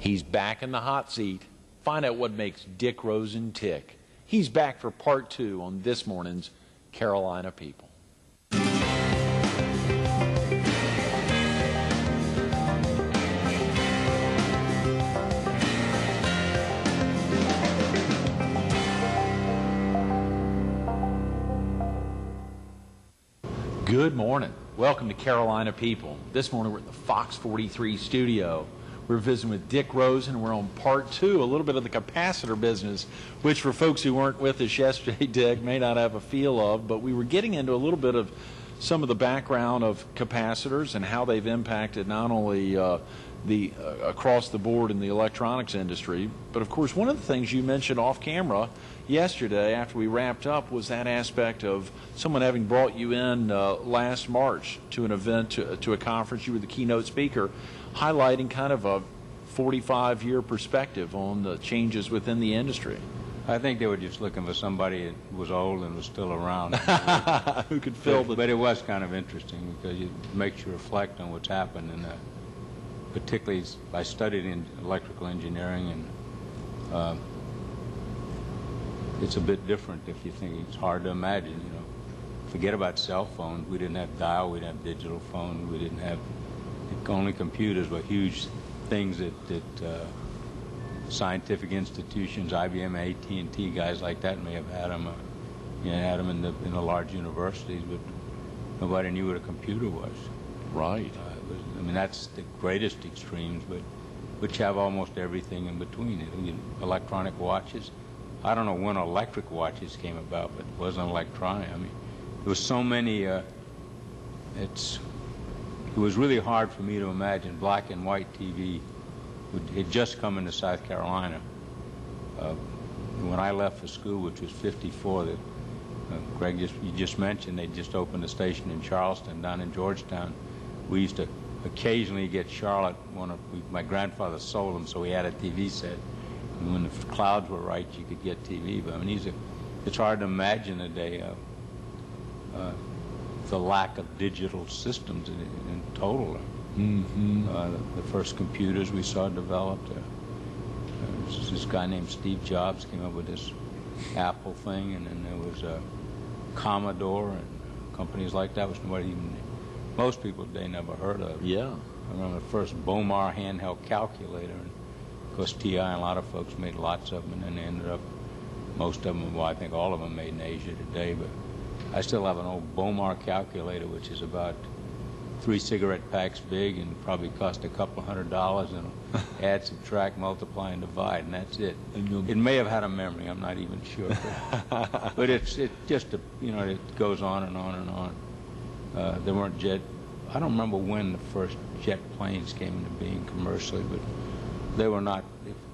He's back in the hot seat. Find out what makes Dick Rosen tick. He's back for part two on this morning's Carolina People. Good morning. Welcome to Carolina People. This morning we're at the Fox 43 studio. We're visiting with Dick Rosen. We're on part two, a little bit of the capacitor business, which for folks who weren't with us yesterday, Dick, may not have a feel of, but we were getting into a little bit of some of the background of capacitors and how they've impacted not only uh, the uh, across the board in the electronics industry, but of course one of the things you mentioned off camera yesterday after we wrapped up was that aspect of someone having brought you in uh, last March to an event, to, to, a conference. You were the keynote speaker, highlighting kind of a 45 year perspective on the changes within the industry. I think they were just looking for somebody that was old and was still around. Who could fill but, the. But it was kind of interesting because it makes you reflect on what's happened. And uh, particularly, I studied in electrical engineering and. Uh, it's a bit different if you think it's hard to imagine, you know. Forget about cell phones. We didn't have dial. We didn't have digital phone, We didn't have only computers were huge things that, that uh, scientific institutions, IBM, AT&T, guys like that may have had them. Uh, you know, had them in the in the large universities, but nobody knew what a computer was. Right. Uh, was, I mean, that's the greatest extremes, but which have almost everything in between. You know, electronic watches I don't know when electric watches came about, but it wasn't electronic. I mean, there was so many. Uh, it's it was really hard for me to imagine black and white TV would had just come into South Carolina. Uh, when I left for school, which was '54, that uh, Greg just you just mentioned, they just opened a station in Charleston, down in Georgetown. We used to occasionally get Charlotte. One of we, my grandfather sold them, so we had a TV set and when the clouds were right, you could get TV. But I mean, it's hard to imagine a day of uh, the lack of digital systems in, in total. Mm-hmm. Uh, the, first computers we saw developed. Uh, uh this guy named Steve Jobs came up with this Apple thing, and then there was a uh, Commodore and companies like that, which nobody even, most people today never heard of. Yeah. I remember the first Bowmar handheld calculator. And, of course, TI and a lot of folks made lots of them, and then they ended up, most of them, well, I think all of them made in Asia today, but I still have an old Bowmar calculator, which is about three cigarette packs big and probably cost a couple hundred dollars and add, subtract, multiply, and divide, and that's it. And it may have had a memory, I'm not even sure. But, but it's it just, a, you know, it goes on and on and on. Uh, there weren't jet, I don't remember when the first jet planes came into being commercially, but they were not,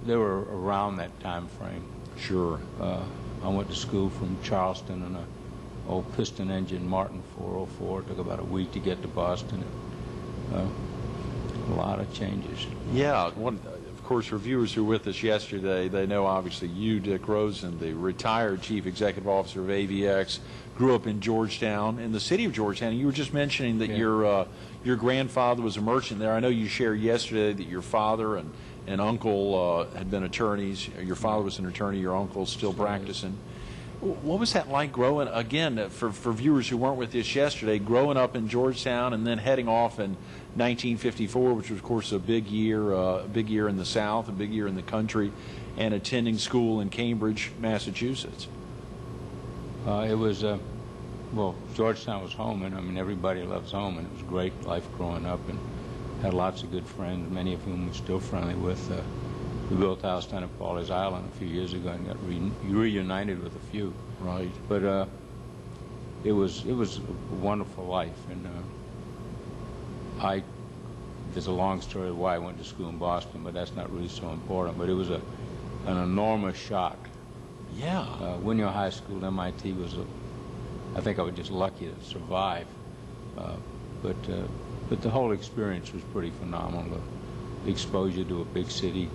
they were around that time frame. Sure. Uh, I went to school from Charleston and a old piston engine Martin 404. It took about a week to get to Boston. Uh, a lot of changes. Yeah, one, of course, for viewers who were with us yesterday, they know obviously you, Dick Rosen, the retired chief executive officer of AVX, grew up in Georgetown, in the city of Georgetown. You were just mentioning that yeah. your uh, your grandfather was a merchant there. I know you shared yesterday that your father and and uncle uh, had been attorneys. Your father was an attorney. Your uncle's still practicing. What was that like growing again uh, for for viewers who weren't with us yesterday? Growing up in Georgetown and then heading off in 1954, which was of course a big year, uh, a big year in the South, a big year in the country, and attending school in Cambridge, Massachusetts. Uh, it was, uh, well, Georgetown was home, and I mean everybody loves home, and it was great life growing up, and had lots of good friends, many of whom we're still friendly with. We built a house down at Pawleys Island a few years ago and got re reunited with a few. Right. But uh, it was it was a wonderful life, and uh, I. There's a long story of why I went to school in Boston, but that's not really so important. But it was a an enormous shock. Yeah. Uh, Winnebago High School, MIT was a. I think I was just lucky to survive, uh, but uh, but the whole experience was pretty phenomenal. The exposure to a big city.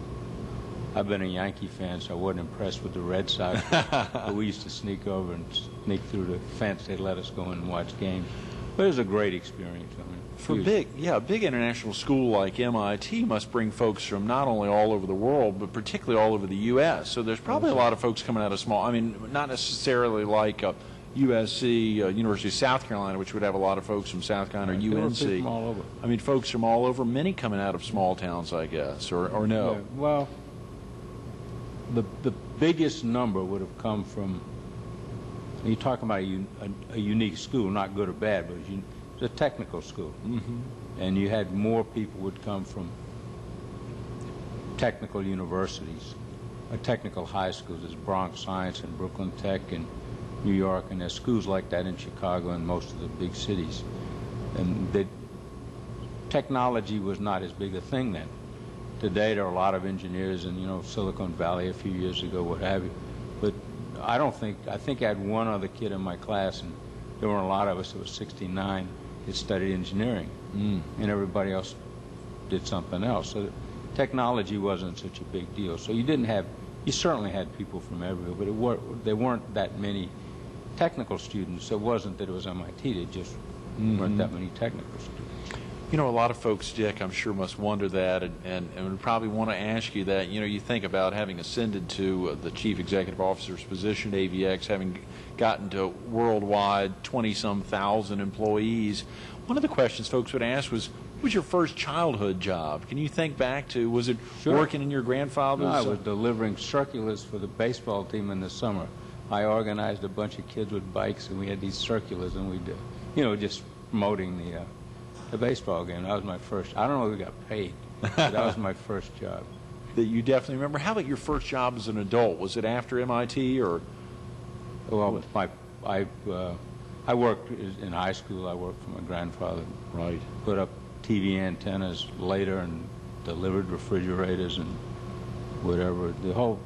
I've been a Yankee fan, so I wasn't impressed with the Red Sox. but we used to sneak over and sneak through the fence. They'd let us go in and watch games. But it was a great experience. I mean, For big, yeah, a big international school like MIT must bring folks from not only all over the world, but particularly all over the U.S. So there's probably a lot of folks coming out of small. I mean, not necessarily like uh, USC, uh, University of South Carolina, which would have a lot of folks from South Carolina Right. Or UNC. from all over. I mean, folks from all over. Many coming out of small towns, I guess, or or no. Yeah, well, the, the biggest number would have come from, you're talking about a, a, a unique school, not good or bad, but it was it's a technical school. Mm-hmm. And you had more people would come from technical universities, uh, technical high schools, there's Bronx Science and Brooklyn Tech and New York, and there's schools like that in Chicago and most of the big cities. And that technology was not as big a thing then. Today, there are a lot of engineers in, you know, Silicon Valley a few years ago, what have you. But I don't think, I think I had one other kid in my class, and there weren't a lot of us, it was 69, that studied engineering. Mm. And everybody else did something else. So technology wasn't such a big deal. So you didn't have, you certainly had people from everywhere, but it were, there weren't that many technical students. So it wasn't that it was MIT, there just weren't that many technical students. You know, a lot of folks, Dick, I'm sure must wonder that and, and, and probably want to ask you that. You know, you think about having ascended to uh, the chief executive officer's position at AVX, having gotten to worldwide 20 some thousand employees. One of the questions folks would ask was, what was your first childhood job? Can you think back to, was it Sure. working in your grandfather's? No, I uh, was delivering circulars for the baseball team in the summer. I organized a bunch of kids with bikes, and we had these circulars, and we, did, you know, just promoting the uh, the baseball game. That was my first. I don't know if we got paid, but that was my first job. that you definitely remember. How about your first job as an adult? Was it after MIT or? Well, my I uh, I worked in high school. I worked for my grandfather. Right. Put up TV antennas later and delivered refrigerators and whatever. The whole.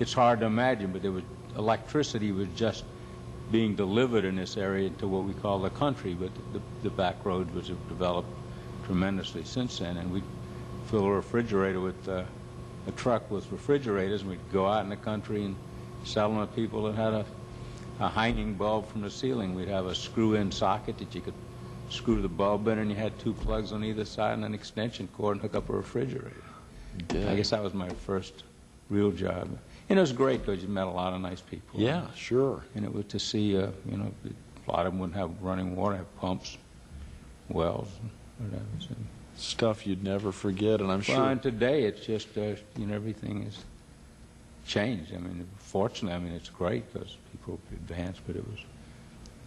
It's hard to imagine, but there was electricity was just being delivered in this area to what we call the country, but the, the back roads which have developed tremendously since then, and we'd fill a refrigerator with uh, a truck with refrigerators, and we'd go out in the country and sell them to people that had a, a hanging bulb from the ceiling. We'd have a screw-in socket that you could screw the bulb in, and you had two plugs on either side and an extension cord and hook up a refrigerator. I guess that was my first real job. And it was great because you met a lot of nice people. Yeah, sure. And it was to see, uh, you know, a lot of them wouldn't have running water, have pumps, wells, and whatever. So, Stuff you'd never forget, and I'm Well, sure. and today it's just, uh, you know, everything has changed. I mean, fortunately, I mean, it's great because people advance, but it was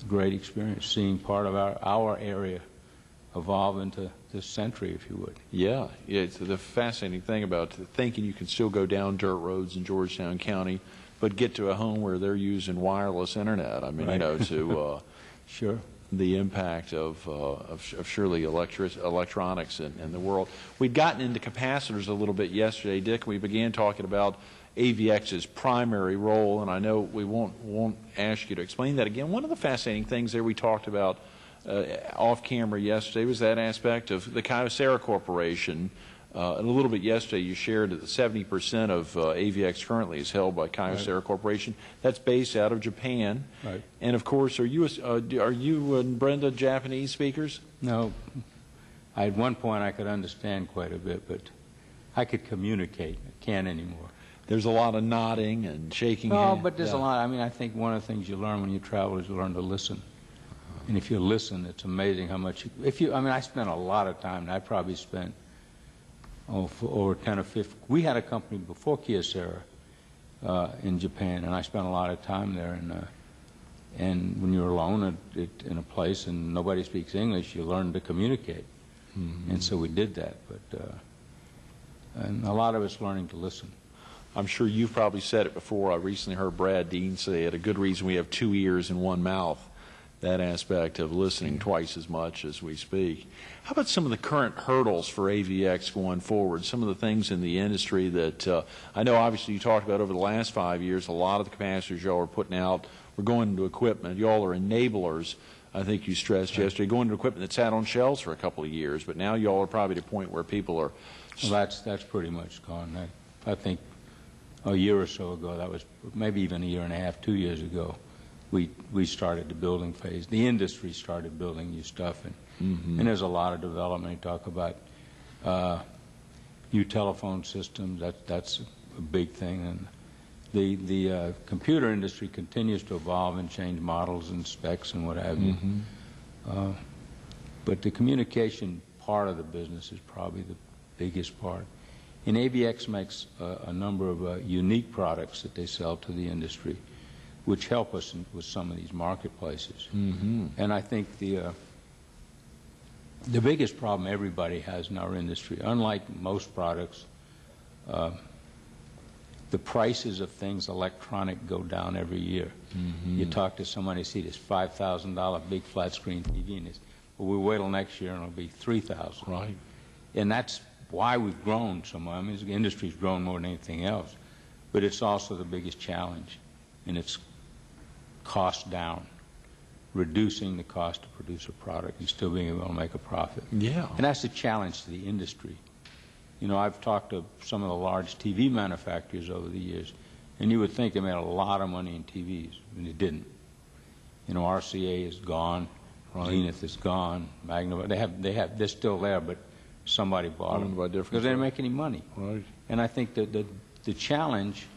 a great experience seeing part of our, our area evolve into this century, if you would. Yeah, yeah. It's the fascinating thing about thinking you can still go down dirt roads in Georgetown County, but get to a home where they're using wireless internet. I mean, you know, to uh, Sure. the impact of, uh, of, of surely electric, electronics in, in the world. We'd gotten into capacitors a little bit yesterday, Dick. We began talking about AVX's primary role, and I know we won't won't ask you to explain that again. One of the fascinating things there we talked about off camera yesterday was that aspect of the Kyocera Corporation. Uh, and a little bit yesterday, you shared that 70% of uh, AVX currently is held by Kyocera Corporation. That's based out of Japan. Right. And of course, are you uh, are you and Brenda Japanese speakers? No, I, at one point I could understand quite a bit, but I could communicate. I can't anymore. There's a lot of nodding and shaking. No, hand- but there's yeah. a lot. I mean, I think one of the things you learn when you travel is you learn to listen. And if you listen, it's amazing how much. You, if you, I mean, I spent a lot of time. I probably spent oh, over 10 or 15. We had a company before Kyocera uh, in Japan, and I spent a lot of time there. And uh, and when you're alone at, at, in a place and nobody speaks English, you learn to communicate. And so we did that. But uh, and a lot of us learning to listen. I'm sure you've probably said it before. I recently heard Brad Dean say it. A good reason we have two ears and one mouth. That aspect of listening twice as much as we speak. How about some of the current hurdles for AVX going forward? Some of the things in the industry that uh, I know, obviously, you talked about over the last five years. A lot of the capacitors y'all are putting out, we're going into equipment. Y'all are enablers. I think you stressed yesterday, going into equipment that sat on shelves for a couple of years, but now y'all are probably at a point where people are Well, that's that's pretty much gone. I, I think a year or so ago, that was maybe even a year and a half, two years ago, we we started the building phase. The industry started building new stuff, and And there's a lot of development. You talk about uh, new telephone systems. That that's a big thing. And the the uh, computer industry continues to evolve and change models and specs and what have you. Uh, but the communication part of the business is probably the biggest part. And AVX makes uh, a number of uh, unique products that they sell to the industry, which help us in, with some of these marketplaces. Mm-hmm. And I think the uh, the biggest problem everybody has in our industry, unlike most products, uh, the prices of things electronic go down every year. You talk to somebody, see this five thousand dollar big flat screen TV, and it's well, we wait till next year and it'll be three thousand. Right. And that's why we've grown so much. I mean, the industry's grown more than anything else. But it's also the biggest challenge, and it's cost down, reducing the cost to produce a product and still being able to make a profit. Yeah. And that's the challenge to the industry. You know, I've talked to some of the large TV manufacturers over the years, and you would think they made a lot of money in TVs, and they didn't. You know, RCA is gone. Zenith is gone, Magnum, they have, they have, they're still there, but somebody bought Owned them. by different Because they didn't make any money. Right. And I think that the, the challenge,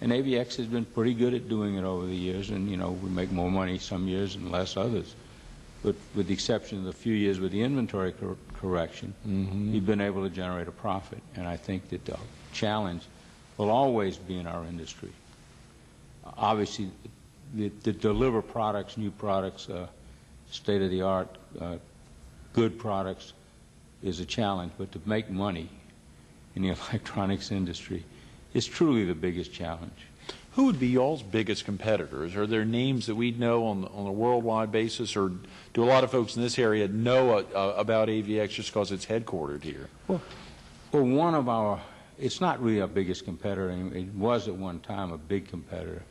and AVX has been pretty good at doing it over the years, and, you know, we make more money some years and less others. But with the exception of the few years with the inventory cor- correction, Mhm. we've been able to generate a profit. And I think that the challenge will always be in our industry. Obviously, the, to deliver products, new products, uh, state-of-the-art, uh, good products is a challenge, but to make money in the electronics industry is truly the biggest challenge. Who would be y'all's biggest competitors? Are there names that we know on, on a worldwide basis, or do a lot of folks in this area know uh, uh, about AVX just because it's headquartered here? Well, well, one of our, it's not really our biggest competitor. It was at one time a big competitor.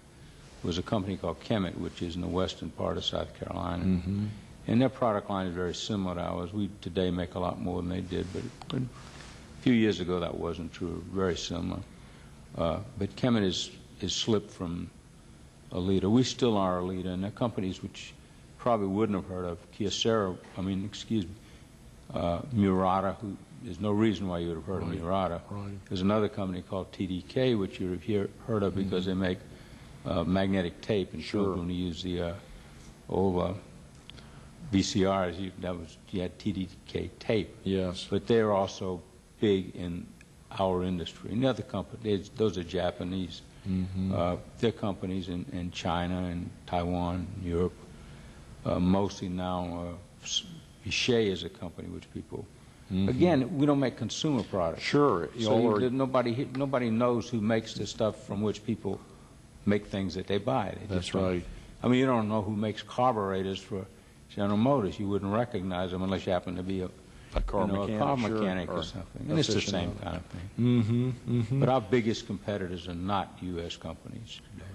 It was a company called Kemet, which is in the western part of South Carolina. Mm-hmm. And their product line is very similar to ours. We today make a lot more than they did, but a few years ago that wasn't true. Very similar. Uh, but Kemet is, is slipped from a leader. We still are a leader, and there are companies which probably wouldn't have heard of. Kyocera, I mean, excuse me, uh, Murata, who there's no reason why you would have heard Right, of Murata. right. There's another company called TDK, which you have hear, heard of because they make uh, magnetic tape and Sure. children who use the uh, old uh, VCRs. You, that was you had TDK tape, Yes. but they're also big in our industry. And the other companies, those are Japanese. Mm-hmm. Uh, they're companies in, in China and Taiwan, Europe. Uh, mostly now, uh, is a company which people. Again, we don't make consumer products. Mm-hmm. Sure. So Y'all are- nobody nobody knows who makes the stuff from which people make things that they buy. They That's right. I mean, you don't know who makes carburetors for General Motors. You wouldn't recognize them unless you happen to be a, A car you know, mechanic, a car sure, mechanic or, or something. And it's the same kind of thing. Mm-hmm. Mm-hmm. But our biggest competitors are not U.S. companies today.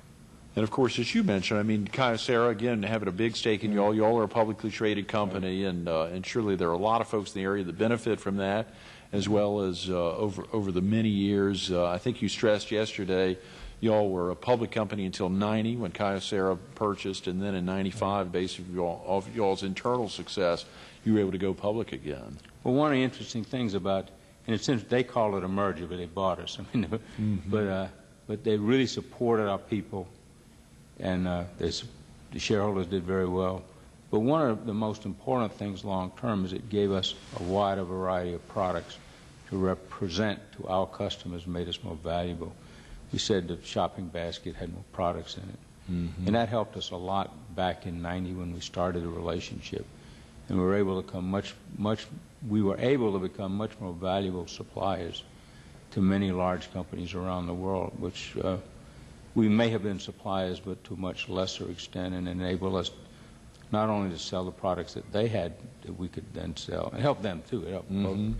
And of course, as you mentioned, I mean, Kyocera, again, having a big stake in y'all. Y'all are a publicly traded company, and, uh, and surely there are a lot of folks in the area that benefit from that, as well as uh, over, over the many years. Uh, I think you stressed yesterday, y'all were a public company until 90 when Kyocera purchased, and then in 95, based on y'all's internal success, you were able to go public again. Well, one of the interesting things about, in a sense, they call it a merger, but they bought us. I mean, but uh, but they really supported our people, and uh, they, the shareholders did very well. But one of the most important things long term is it gave us a wider variety of products to represent to our customers, made us more valuable. We said the shopping basket had more products in it. And that helped us a lot back in 90 when we started the relationship. And we were able to become much, much, we were able to become much more valuable suppliers to many large companies around the world, which uh, we may have been suppliers, but to a much lesser extent, and enable us not only to sell the products that they had that we could then sell, and help them too, it helped both,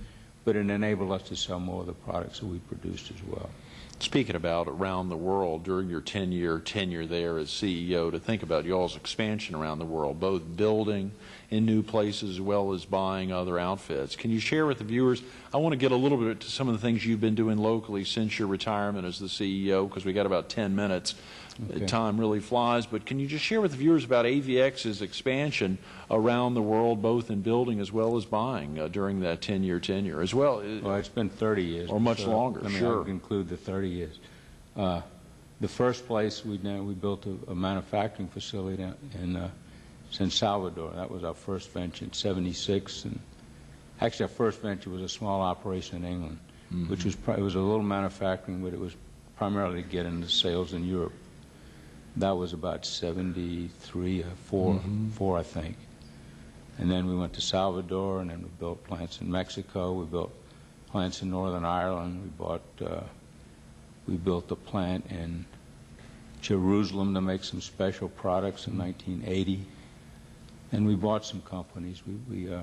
but it enabled us to sell more of the products that we produced as well. Speaking about around the world, during your 10-year tenure there as CEO, to think about y'all's expansion around the world, both building in new places as well as buying other outfits. Can you share with the viewers, I want to get a little bit to some of the things you've been doing locally since your retirement as the CEO, because we got about 10 minutes. Okay. Time really flies, but can you just share with the viewers about AVX's expansion around the world, both in building as well as buying uh, during that 10-year tenure, as well? uh, Well, it's been 30 years. Or much so longer, Let me sure. include the 30 years. Uh, The first place we done, we built a a manufacturing facility in uh, San Salvador. That was our first venture in 76. And actually, our first venture was a small operation in England, Mm-hmm. which was, pri- it was a little manufacturing, but it was primarily to get into sales in Europe. That was about 73 or 4, Mm-hmm. 4, I think. And then we went to Salvador, and then we built plants in Mexico. We built plants in Northern Ireland. We bought, uh, we built a plant in Jerusalem to make some special products in 1980. And we bought some companies. We, we, uh,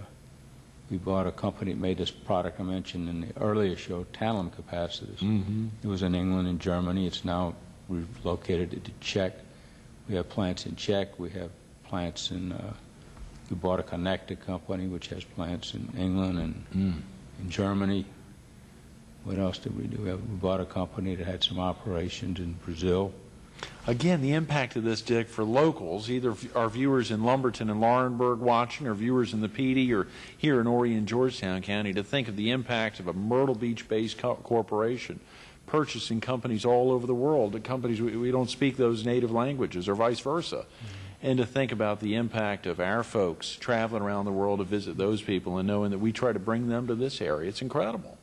we bought a company that made this product I mentioned in the earlier show, tantalum capacitors. Mhm. It was in England and Germany. It's now relocated it to Czech. We have plants in Czech. We have plants in, uh, we bought a connector company which has plants in England and Mm. in Germany. What else did we do? We have- we bought a company that had some operations in Brazil. Again, the impact of this, Dick, for locals, either our viewers in Lumberton and Laurinburg watching, or viewers in the Pee Dee, or here in and Georgetown County, to think of the impact of a Myrtle Beach-based co- corporation purchasing companies all over the world, the companies we, we don't speak those native languages, or vice versa. And to think about the impact of our folks traveling around the world to visit those people and knowing that we try to bring them to this area, it's incredible.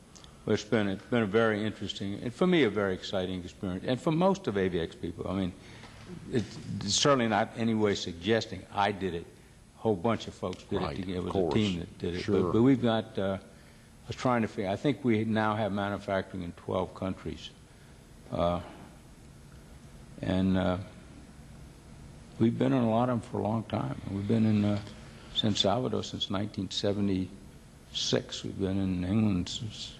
Well, It's been, it's been a very interesting, and for me, a very exciting experience, and for most of AVX people. I mean, it's certainly not any way suggesting I did it. A whole bunch of folks did Right, it together. It was course. a team that did it. Sure. But, but we've got, uh, was trying to figure, I think we now have manufacturing in 12 countries. Uh, and uh, we've been in a lot of them for a long time. We've been in uh, San Salvador since 1976. We've been in England since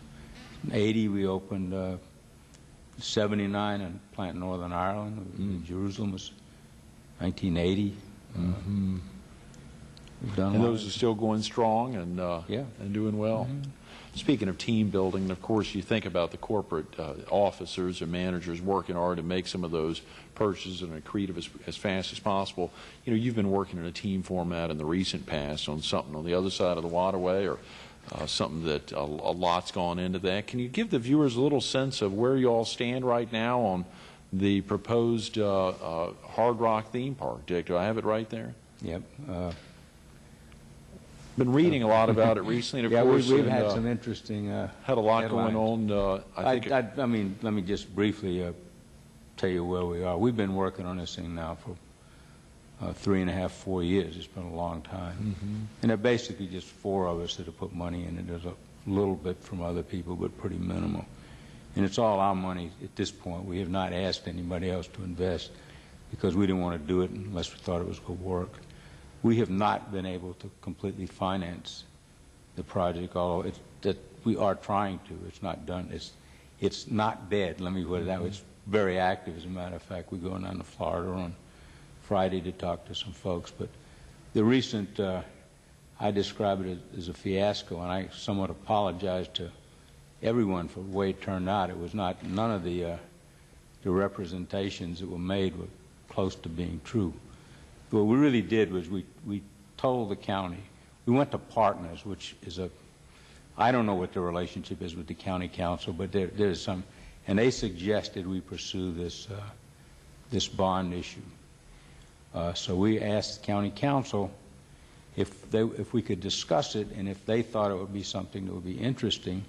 in 80, we opened uh, 79 in plant in Northern Ireland. Jerusalem was 1980. Uh, We've done a And lot those are still going strong and, uh, Yeah. and doing well. Speaking of team building, of course, you think about the corporate uh, officers and managers working hard to make some of those purchases and accretive as, as fast as possible. You know, you've been working in a team format in the recent past on something on the other side of the waterway or uh, something that a, a lot's gone into that. Can you give the viewers a little sense of where you all stand right now on the proposed uh, uh, Hard Rock theme park, Dick? Do I have it right there? Yep. uh, Been reading a lot about it recently, and of Yeah, we- course, we've and, had uh, some interesting uh, had a lot going headlines. on. Uh, I I, think I, I mean, let me just briefly uh, tell you where we are. We've been working on this thing now for uh, three and a half, four years. It's been a long time. Mm-hmm. And there are basically just four of us that have put money in it. There's a little bit from other people, but pretty minimal. And it's all our money at this point. We have not asked anybody else to invest because we didn't want to do it unless we thought it was going to work. We have not been able to completely finance the project, although it's, that we are trying to. It's not done. It's, it's not dead. Let me put it that way. It's very active, as a matter of fact. We're going down to Florida on Friday to talk to some folks. But the recent, uh, I describe it as, as a fiasco, and I somewhat apologize to everyone for the way it turned out. It was not, none of the, uh, the representations that were made were close to being true. What we really did was we, we told the county, we went to partners, which is a, I don't know what the relationship is with the county council, but there, there's some, and they suggested we pursue this, uh, this bond issue. Uh, so we asked the county council if they, if we could discuss it, and if they thought it would be something that would be interesting,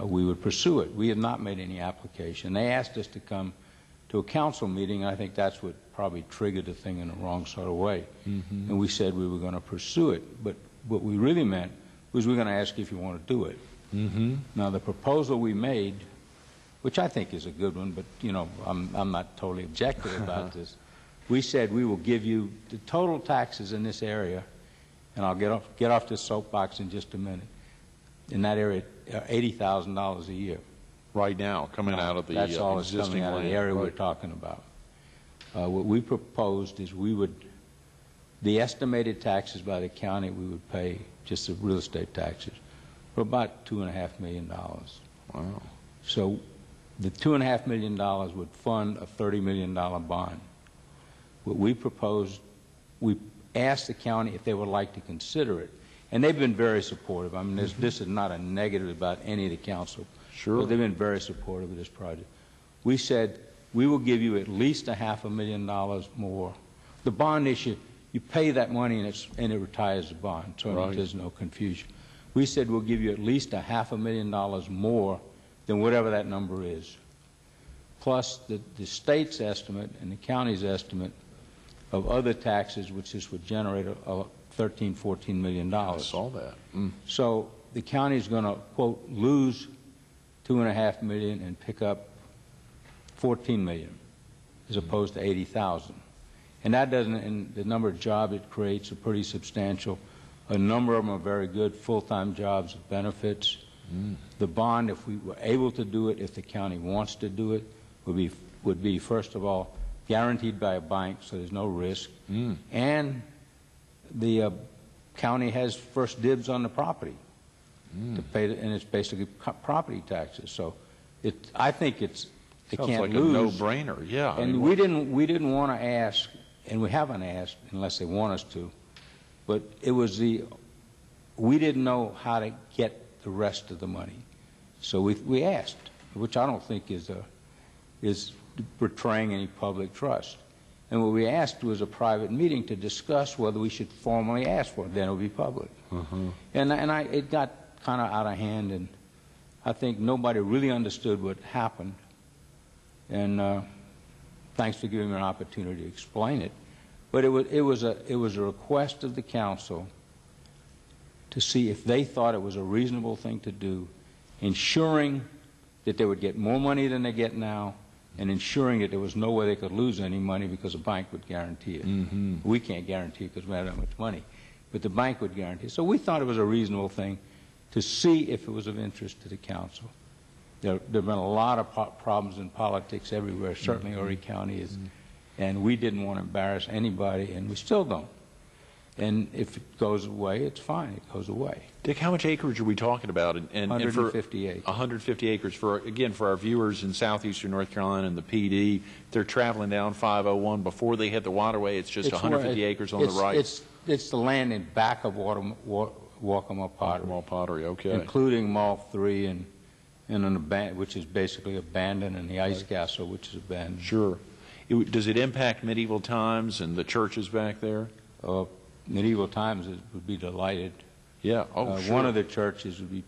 uh, we would pursue it. We have not made any application. They asked us to come to a council meeting, I think that's what probably triggered the thing in the wrong sort of way. And we said we were going to pursue it, but what we really meant was we're going to ask you if you want to do it. Mm-hmm. Now, the proposal we made, which I think is a good one, but, you know, I'm, I'm not totally objective about this. We said we will give you the total taxes in this area, and I'll get off, get off this soapbox in just a minute, in that area, uh, $80,000 a year. Right now, coming out of the That's uh, all that's existing coming out of the area we're talking about. Uh, What we proposed is we would, the estimated taxes by the county, we would pay, just the real estate taxes, for about two and a half million dollars. Wow. So the two and a half million dollars would fund a $30 million bond. What we proposed, we asked the county if they would like to consider it, and they've been very supportive. I mean, this, this is not a negative about any of the council. Sure. But they've been very supportive of this project. We said, we will give you at least a half a million dollars more. The bond issue, you pay that money and it's, and it retires the bond, so Right. there's no confusion. We said we'll give you at least a half a million dollars more than whatever that number is. Plus the, the state's estimate and the county's estimate of other taxes, which this would generate a, a 13, 14 million I dollars. saw that. Mm. So the county is going to, quote, lose two and a half million and pick up 14 million, as opposed to 80,000. And that doesn't, and the number of jobs it creates are pretty substantial. A number of them are very good, full-time jobs with benefits. The bond, if we were able to do it, if the county wants to do it, would be, would be, first of all, guaranteed by a bank, so there's no risk. Mm. And the uh, county has first dibs on the property to pay, the- and it's basically property taxes. So it, I think it's, they Sounds can't like lose. a no-brainer, yeah. I And mean, we didn't, we didn't want to ask, and we haven't asked unless they want us to, but it was the, we didn't know how to get the rest of the money. So we, we asked, which I don't think is a, is betraying any public trust. And what we asked was a private meeting to discuss whether we should formally ask for it, then it would be public. Uh-huh. And, and I, it got kind of out of hand, and I think nobody really understood what happened. And uh, thanks for giving me an opportunity to explain it. But it was, it was a, it was a request of the council to see if they thought it was a reasonable thing to do, ensuring that they would get more money than they get now, and ensuring that there was no way they could lose any money because a bank would guarantee it. Mhm. We can't guarantee it because we don't have that much money, but the bank would guarantee it. So we thought it was a reasonable thing to see if it was of interest to the council. There there have been a lot of problems in politics everywhere, certainly mm-hmm. Horry County is, mm-hmm. and we didn't want to embarrass anybody, and we still don't. And if it goes away, it's fine, it goes away. Dick, how much acreage are we talking about? And, and, and for 150 acres. 150 acres for again for our viewers in southeastern North Carolina and the Pee Dee. They're traveling down 501 before they hit the waterway. It's just It's 150 it- acres on the right. It's, it's the land in back of Waterm- Wa- Waccamaw Pottery, Mall Pottery. Okay. including Mall 3 and, and an aban, which is basically abandoned, and the Ice Castle, which is abandoned. Sure. It would- does it impact medieval times and the churches back there? Uh, Medieval times is- would be delighted. Yeah. Oh, Uh, sure. One of the churches would be,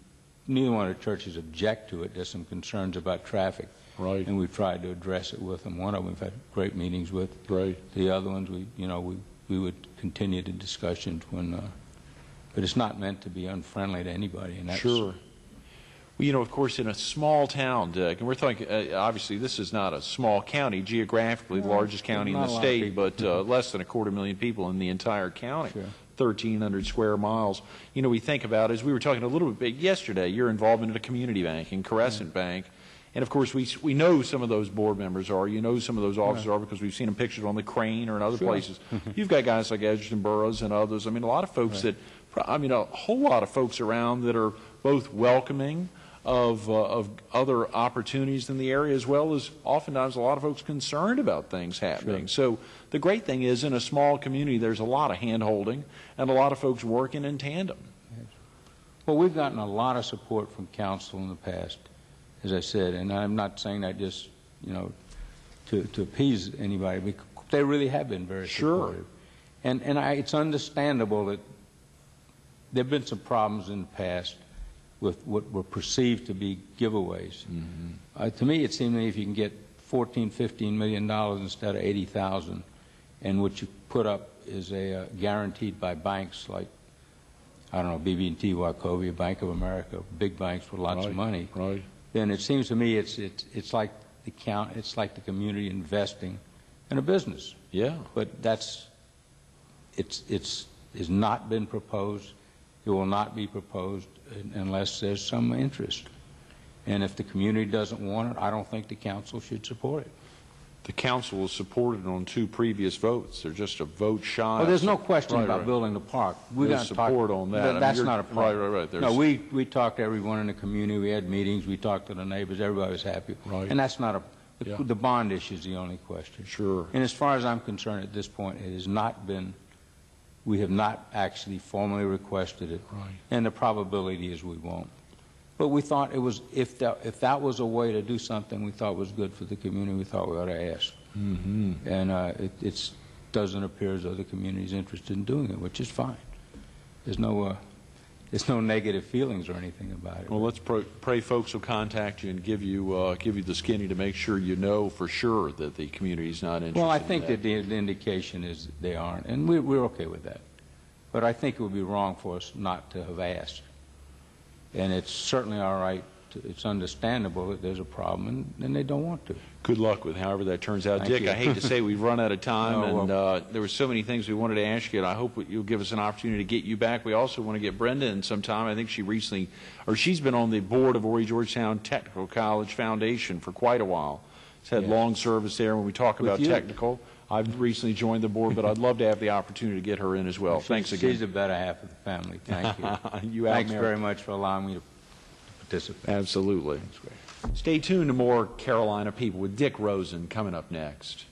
neither one of the churches object to it. There's some concerns about traffic. Right. And we've tried to address it with them. One of them we've had great meetings with. Right. The other ones, we, you know, we, we would continue the discussions when, uh, but it's not meant to be unfriendly to anybody, and that's. Sure. You know, of course, in a small town, Dick, and we're talking, uh, obviously, this is not a small county, geographically, the No, largest county in the a lot of state, but uh, less than a quarter million people in the entire county. Sure. 1,300 square miles. You know, we think about, as we were talking a little bit yesterday, your involvement in a community bank, in Crescent Bank. And of course, we, we know some of those board members are, you know some of those officers are because we've seen them pictured on the crane or in other Sure. places. You've got guys like Egerton Burroughs and others. I mean, a lot of folks that, I mean, a whole lot of folks around that are both welcoming of, uh, of other opportunities in the area as well as oftentimes a lot of folks concerned about things happening. So the great thing is in a small community, there's a lot of hand holding and a lot of folks working in tandem. Well, we've gotten a lot of support from council in the past, as I said, and I'm not saying that just, you know, to, to appease anybody, they really have been very Sure. supportive. And, and I, it's understandable that there've been some problems in the past with what were perceived to be giveaways. Uh, to me, it seemed to me if you can get 14, 15 million dollars instead of 80,000, and what you put up is a uh, guaranteed by banks like I don't know, BB&T, Wachovia, Bank of America, big banks with lots of money, Right. then it seems to me it's, it's, it's like the count, it's like the community investing in a business. Yeah. But that's, it's, it's, has not been proposed. It will not be proposed. Un- unless there's some interest. And if the community doesn't want it, I don't think the council should support it. The council was supported on two previous votes. They're just a vote shy. Well, there's no question Right, about right. building the park. We There's gotta talk- support on that. Th- I mean, That's you're- not a problem. right, right, right. No, we, we talked to everyone in the community, we had meetings, we talked to the neighbors, everybody was happy. Right. And that's not a, Yeah. the- the bond issue is the only question. Sure. And as far as I'm concerned, at this point, it has not been, we have not actually formally requested it. Right. And the probability is we won't. But we thought it was, if that, if that was a way to do something we thought was good for the community, we thought we ought to ask. Mhm. And uh, it it's, doesn't appear as though the community's interested in doing it, which is fine. There's no, uh, there's no negative feelings or anything about it. Well, let's pro- pray folks will contact you and give you, uh, give you the skinny to make sure you know for sure that the community's not interested Well, I in think that the indication is they aren't, and we- we're okay with that. But I think it would be wrong for us not to have asked. And it's certainly all right, it's understandable that there's a problem, and- and they don't want to. Good luck with however that turns out. Thank Dick, you. I hate to say we've run out of time, No, and uh, there were so many things we wanted to ask you, and I hope you'll give us an opportunity to get you back. We also want to get Brenda in sometime. I think she recently, or she's been on the board of Horry Georgetown Technical College Foundation for quite a while. She's had Yes. long service there. When we talk With about you. technical, I've recently joined the board, but I'd love to have the opportunity to get her in as well. She's- Thanks again. She's the better half of the family, thank you. You Thanks very much for allowing me to participate. Absolutely. That's great. Stay tuned to more Carolina People with Dick Rosen coming up next.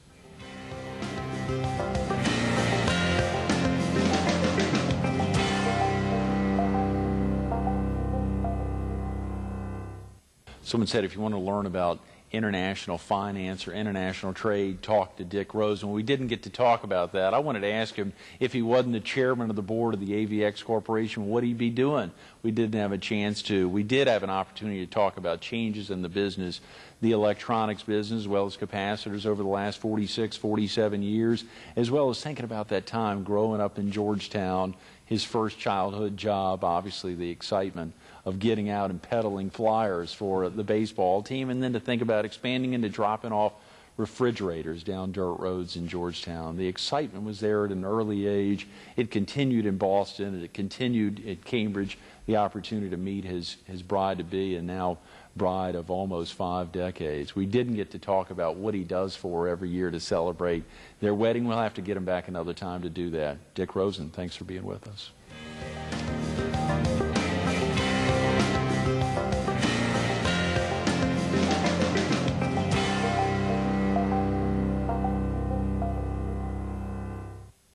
Someone said if you want to learn about international finance or international trade, talk to Dick Rosen. We didn't get to talk about that. I wanted to ask him if he wasn't the chairman of the board of the AVX Corporation, what he'd be doing. We didn't have a chance to. We did have an opportunity to talk about changes in the business, the electronics business, as well as capacitors over the last 46, 47 years, as well as thinking about that time growing up in Georgetown, his first childhood job, obviously the excitement of getting out and peddling flyers for the baseball team, and then to think about expanding into dropping off refrigerators down dirt roads in Georgetown. The excitement was there at an early age. It continued in Boston, and it continued at Cambridge. The opportunity to meet his, his bride to be, and now bride of almost five decades. We didn't get to talk about what he does for every year to celebrate their wedding. We'll have to get him back another time to do that. Dick Rosen, thanks for being with us.